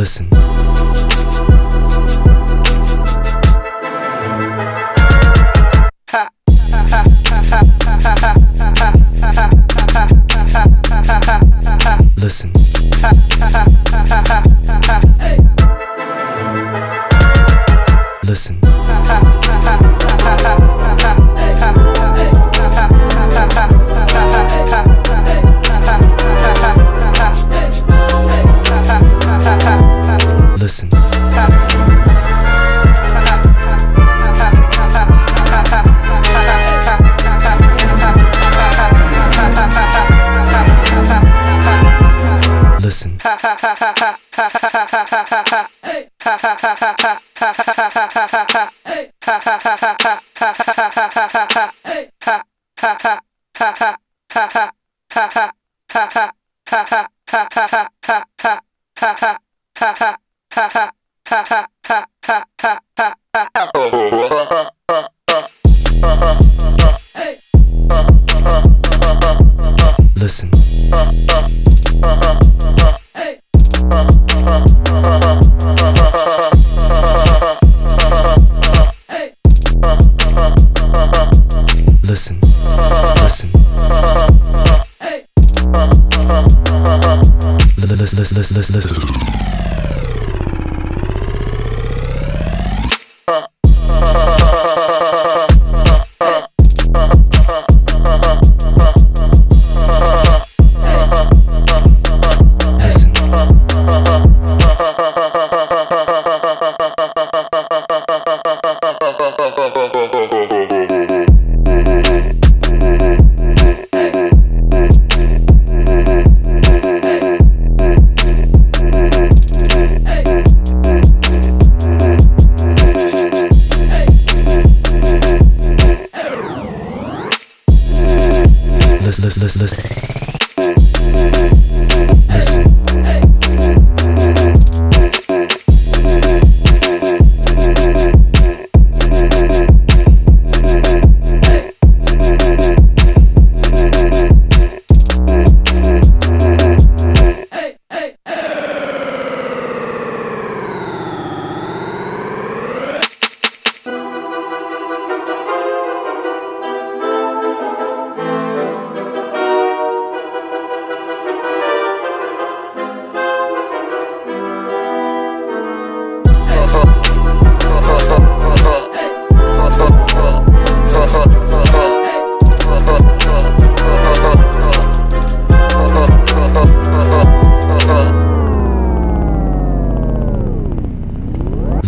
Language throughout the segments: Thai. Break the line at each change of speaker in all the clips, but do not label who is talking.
Listen. Hey!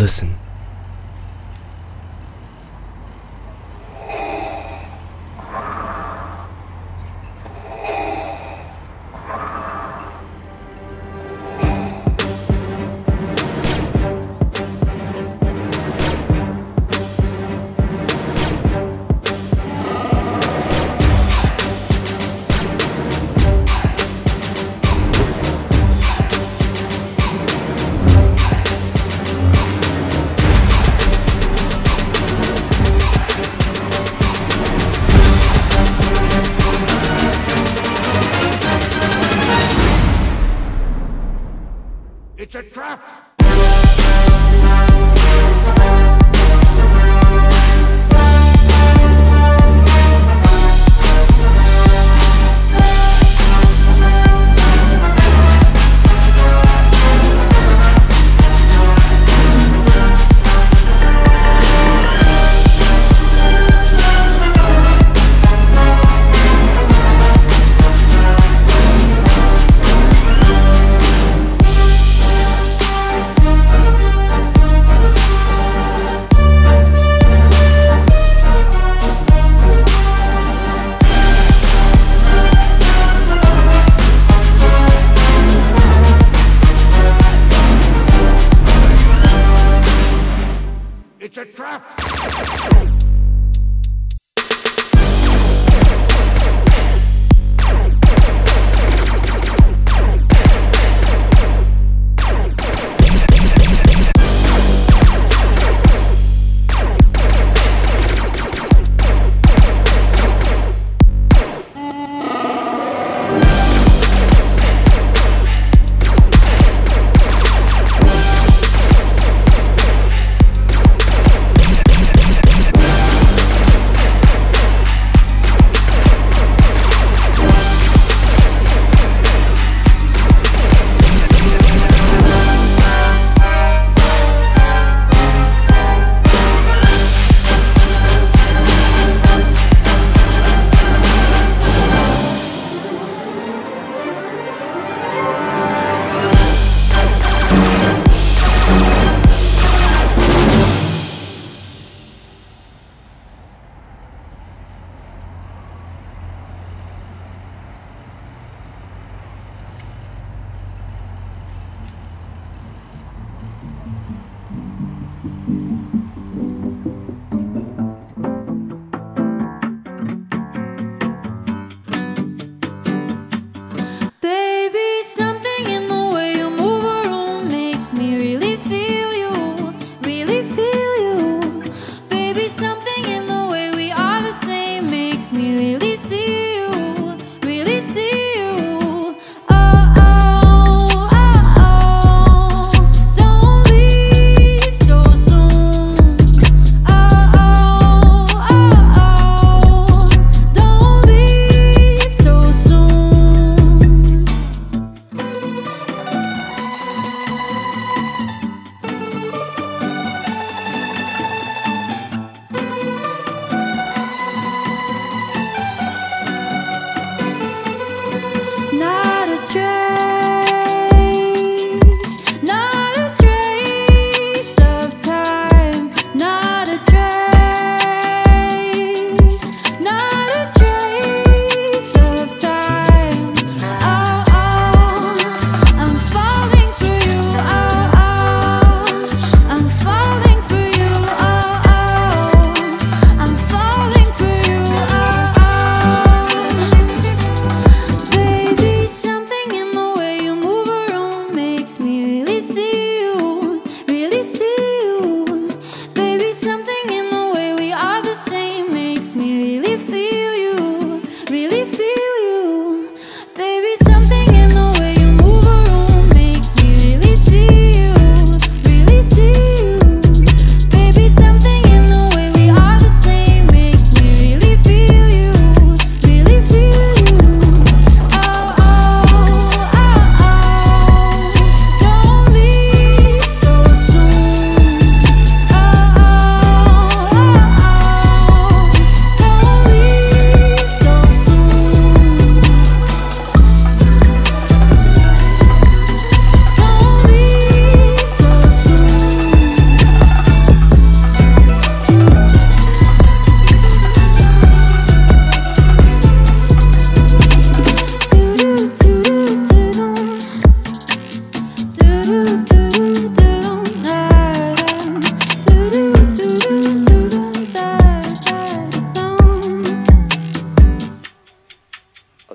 Listen. Música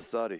tas arī.